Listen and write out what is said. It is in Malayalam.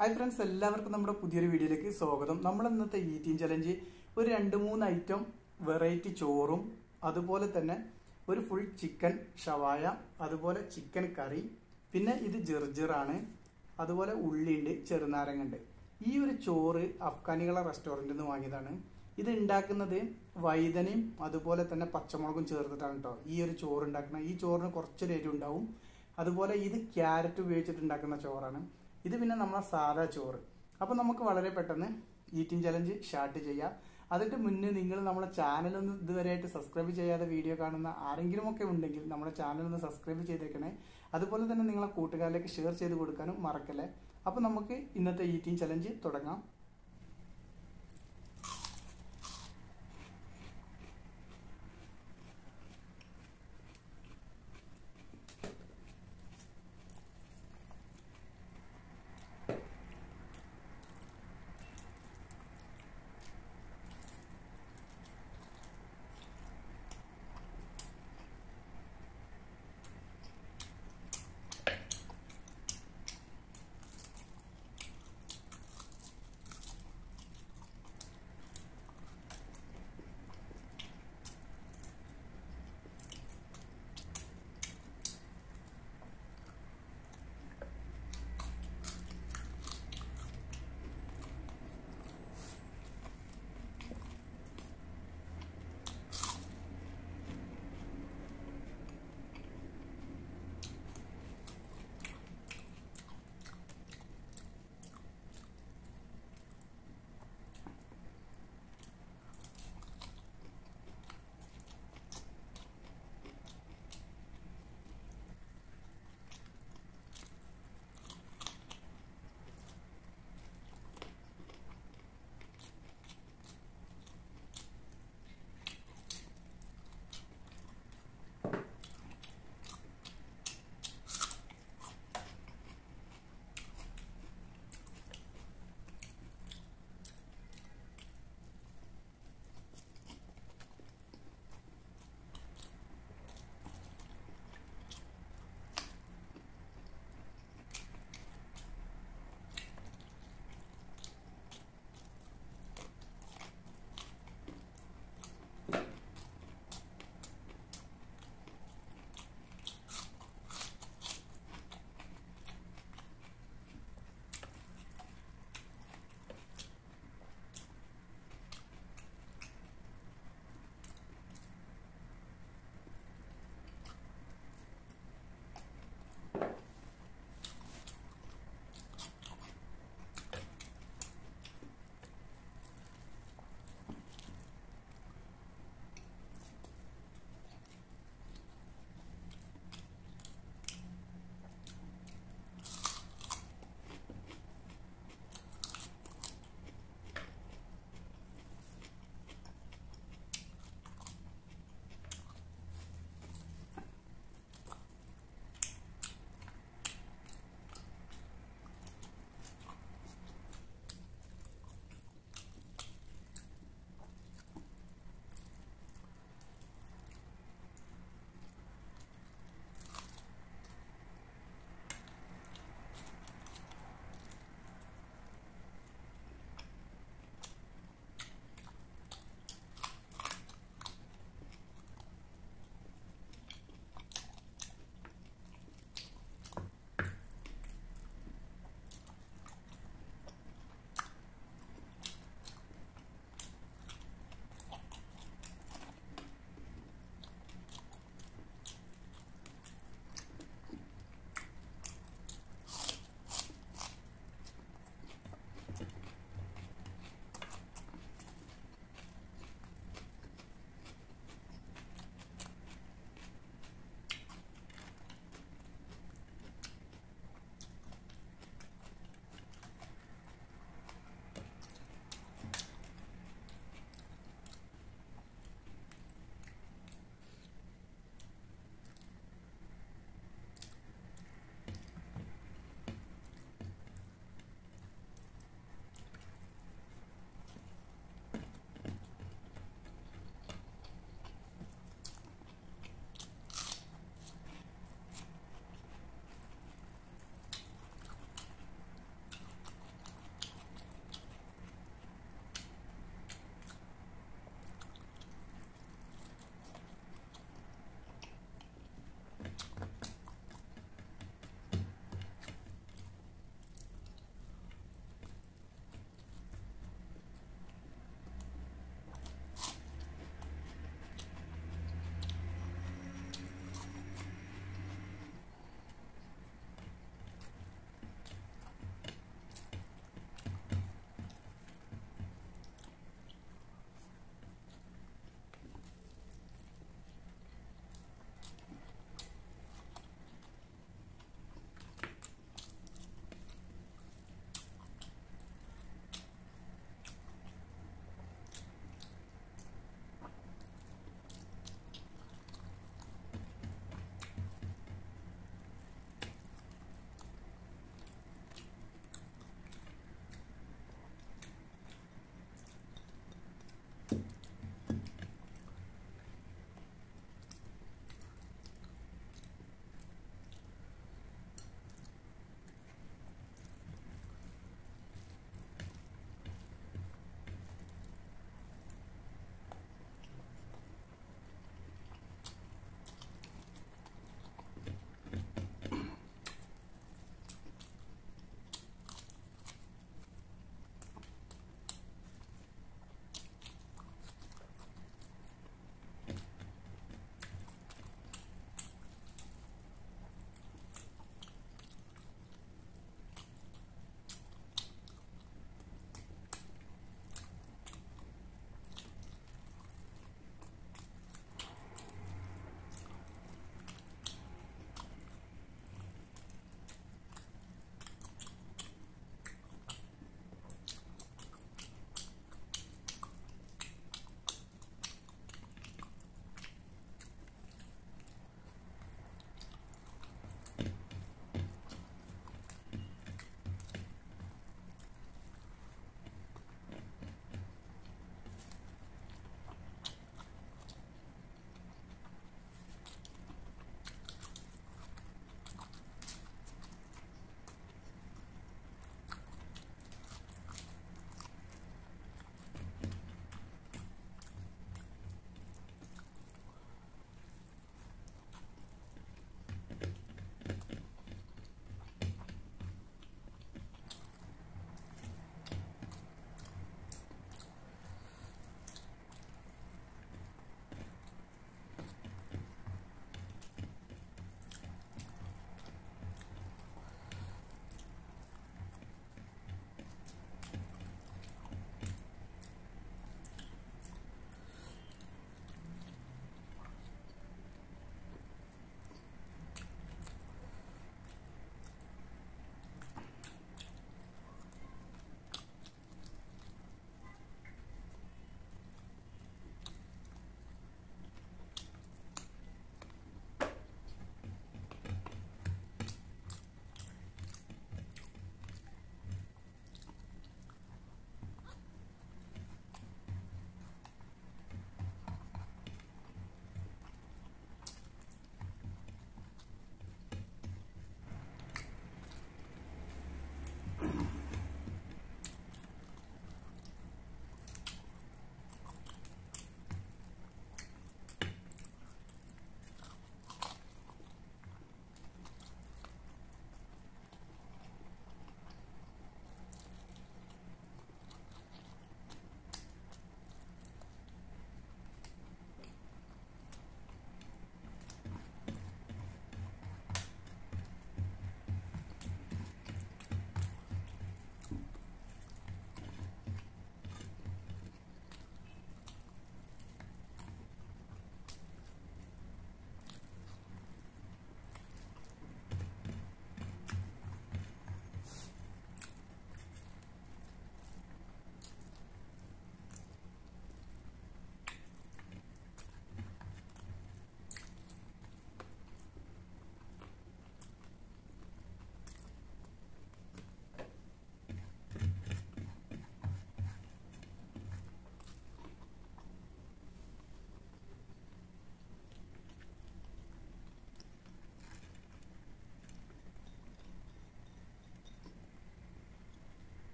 ഹായ് ഫ്രണ്ട്സ് എല്ലാവർക്കും നമ്മുടെ പുതിയൊരു വീഡിയോയിലേക്ക് സ്വാഗതം. നമ്മൾ ഇന്നത്തെ ഈറ്റിംഗ് ചലഞ്ച് ഒരു രണ്ട് മൂന്ന് ഐറ്റം വെറൈറ്റി ചോറും അതുപോലെ തന്നെ ഒരു ഫുൾ ചിക്കൻ ഷവായ അതുപോലെ ചിക്കൻ കറി പിന്നെ ഇത് ജെർജറാണ് അതുപോലെ ഉള്ളിയുണ്ട് ചെറുനാരങ്ങുണ്ട് ഈ ഒരു ചോറ് അഫ്ഗാനികളെ റെസ്റ്റോറന്റിൽ നിന്ന് വാങ്ങിയതാണ്. ഇത് ഉണ്ടാക്കുന്നത് വൈതനയും അതുപോലെ തന്നെ പച്ചമുളകും ചേർത്തിട്ടാണ് കേട്ടോ ഈ ഒരു ചോറ് ഉണ്ടാക്കുന്നത് ഈ ചോറിന് കുറച്ചൊരു എരിവുണ്ടാവും. അതുപോലെ ഇത് ക്യാരറ്റ് ഉപയോഗിച്ചിട്ട് ഉണ്ടാക്കുന്ന ചോറാണ്. ഇത് പിന്നെ നമ്മളെ സാധാ ചോറ്. അപ്പൊ നമുക്ക് വളരെ പെട്ടെന്ന് ഈറ്റിംഗ് ചലഞ്ച് സ്റ്റാർട്ട് ചെയ്യാം. അതിന്റെ മുന്നേ നിങ്ങൾ നമ്മുടെ ചാനൽ ഒന്ന് ഇതുവരെയായിട്ട് സബ്സ്ക്രൈബ് ചെയ്യാതെ വീഡിയോ കാണുന്ന ആരെങ്കിലും ഒക്കെ ഉണ്ടെങ്കിൽ നമ്മുടെ ചാനൽ ഒന്ന് സബ്സ്ക്രൈബ് ചെയ്തേക്കണേ. അതുപോലെ തന്നെ നിങ്ങളെ കൂട്ടുകാരിലേക്ക് ഷെയർ ചെയ്ത് കൊടുക്കാനും മറക്കല്ലേ. അപ്പൊ നമുക്ക് ഇന്നത്തെ ഈറ്റിംഗ് ചലഞ്ച് തുടങ്ങാം.